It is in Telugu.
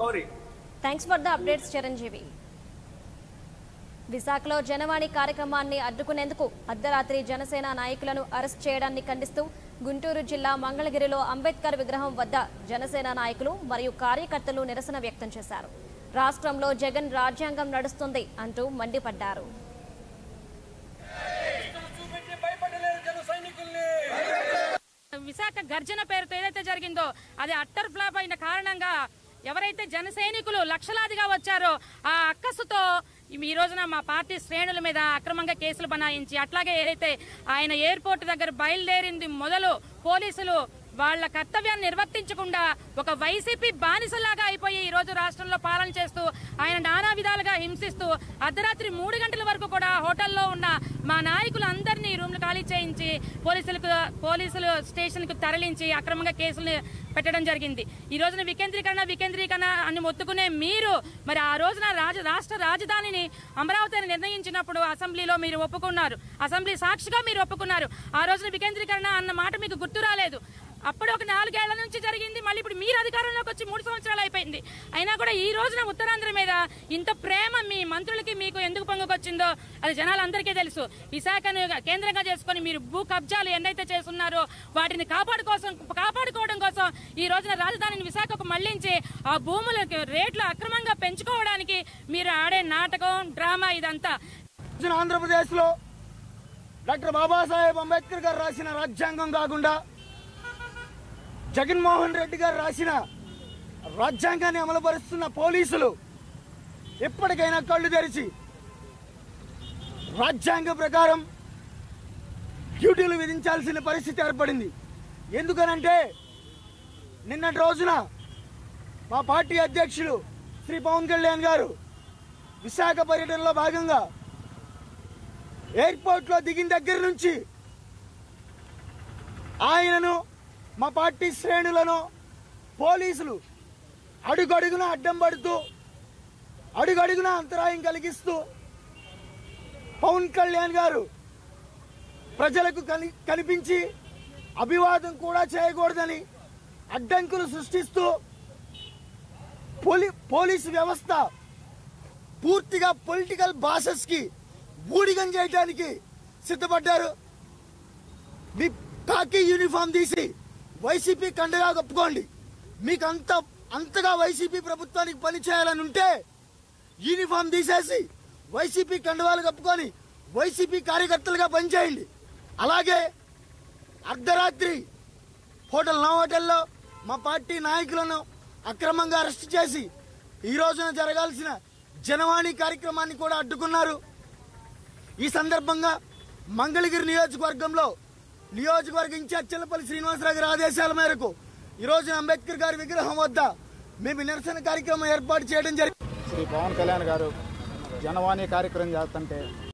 Gowri. Thanks for the updates Chiranjeevi విశాఖలో జనవాణి కార్యక్రమాన్ని అడ్డుకునేందుకు అర్ధరాత్రి జనసేన నాయకులను అరెస్ట్ చేయడాన్ని ఖండిస్తూ గుంటూరు జిల్లా మంగళగిరిలో అంబేద్కర్ విగ్రహం వద్ద జనసేన నాయకులు మరియు కార్యకర్తలు నిరసన వ్యక్తం చేశారు. రాష్ట్రంలో జగన్ రాజ్యాంగం నడుస్తుంది అంటూ మండిపడ్డారు. విశాఖ గర్జన పేరుతో ఏదైతే జరిగిందో అది అట్టర్ ఫ్లాప్ అయిన కారణంగా ఎవరైతే జన సైనికులు లక్షలాదిగా వచ్చారో ఆ అక్కసుతో ఈ రోజున మా పార్టీ శ్రేణుల మీద అక్రమంగా కేసులు బనాయించి అట్లాగే ఏదైతే ఆయన ఎయిర్పోర్ట్ దగ్గర బయలుదేరింది మొదలు పోలీసులు వాళ్ళ కర్తవ్యాన్ని నిర్వర్తించకుండా ఒక వైసీపీ బానిసలాగా అయిపోయి ఈ రోజు రాష్ట్రంలో పాలన చేస్తూ ఆయన నానా విధాలుగా హింసిస్తూ అర్ధరాత్రి మూడు గంటల వరకు కూడా హోటల్లో ఉన్న మా నాయకులు అందరినీ రూమ్లు ఖాళీ చేయించి పోలీసులకు పోలీసులు స్టేషన్కు తరలించి అక్రమంగా కేసులు పెట్టడం జరిగింది. ఈ రోజున వికేంద్రీకరణ వికేంద్రీకరణ అని మొత్తుకునే మీరు మరి ఆ రోజున రాజ రాష్ట్ర రాజధానిని అమరావతి అని నిర్ణయించినప్పుడు అసెంబ్లీలో మీరు ఒప్పుకున్నారు. అసెంబ్లీ సాక్షిగా మీరు ఒప్పుకున్నారు. ఆ రోజున వికేంద్రీకరణ అన్న మాట మీకు గుర్తు రాలేదు. అప్పుడు ఒక నాలుగేళ్ళ నుంచి జరిగింది. మళ్ళీ ఇప్పుడు మీరు అధికారంలోకి వచ్చి మూడు సంవత్సరాలు అయిపోయింది. అయినా కూడా ఈ రోజున ఉత్తరాంధ్ర మీద ఇంత ప్రేమ మీ మంత్రులకి మీకు ఎందుకు పొంగుకొచ్చిందో అది జనాలందరికీ తెలుసు. విశాఖను కేంద్రంగా చేసుకొని మీరు భూ కబ్జాలు ఎన్నైతే చేస్తున్నారో వాటిని కాపాడుకోసం కాపాడుకోవడం కోసం ఈ రోజున రాజధానిని విశాఖకు మళ్ళించి ఆ భూములకు రేట్లు అక్రమంగా పెంచుకోవడానికి మీరు ఆడే నాటకం డ్రామా ఇదంతా. ఆంధ్రప్రదేశ్లో డాక్టర్ బాబాసాహెబ్ అంబేద్కర్ గారు రాసిన రాజ్యాంగం కాకుండా జగన్మోహన్ రెడ్డి గారు రాసిన రాజ్యాంగాన్ని అమలుపరుస్తున్న పోలీసులు ఎప్పటికైనా కళ్ళు తెరిచి రాజ్యాంగ ప్రకారం డ్యూటీలు విధించాల్సిన పరిస్థితి ఏర్పడింది. ఎందుకనంటే నిన్నటి రోజున మా పార్టీ అధ్యక్షులు శ్రీ పవన్ కళ్యాణ్ గారు విశాఖ పర్యటనలో భాగంగా ఎయిర్పోర్ట్లో దిగిన దగ్గర నుంచి ఆయనను మా పార్టీ శ్రేణులను పోలీసులు అడుగడుగున అడ్డం పడుతూ అడుగడుగున అంతరాయం కలిగిస్తూ పవన్ కళ్యాణ్ గారు ప్రజలకు కని కనిపించి అభివాదం కూడా చేయకూడదని అడ్డంకులు సృష్టిస్తూ పోలీ పోలీసు వ్యవస్థ పూర్తిగా పొలిటికల్ బాసెస్కి బూడిగం ఊడిగం చేయడానికి సిద్ధపడ్డారు. మీ కాకి యూనిఫామ్ తీసి వైసీపీ కండగా కప్పుకోండి. మీకు అంత అంతగా వైసీపీ ప్రభుత్వానికి పని చేయాలని ఉంటే యూనిఫామ్ తీసేసి వైసీపీ కండవాలు కప్పుకొని వైసీపీ కార్యకర్తలుగా పనిచేయండి. అలాగే అర్ధరాత్రి హోటల్ నా హోటల్లో మా పార్టీ నాయకులను అక్రమంగా అరెస్ట్ చేసి ఈ రోజున జరగాల్సిన జనవాణి కార్యక్రమాన్ని కూడా అడ్డుకున్నారు. ఈ సందర్భంగా మంగళగిరి నియోజకవర్గంలో నియోజకవర్గ ఇన్ఛార్జ్ చెల్లపల్లి శ్రీనివాసరావు గారి ఆదేశాల మేరకు ఈ రోజు అంబేద్కర్ గారి విగ్రహం వద్ద మేము నిరసన కార్యక్రమం ఏర్పాటు చేయడం జరిగింది. శ్రీ పవన్ కళ్యాణ్ గారు జనవాణి కార్యక్రమం చేస్తుంటే